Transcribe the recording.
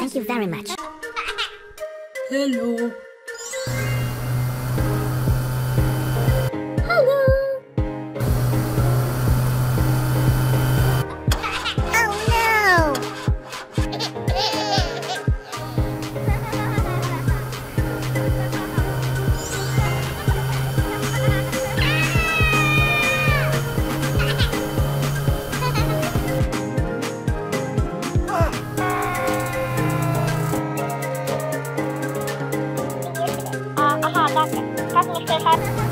Thank you very much. Hello. hot.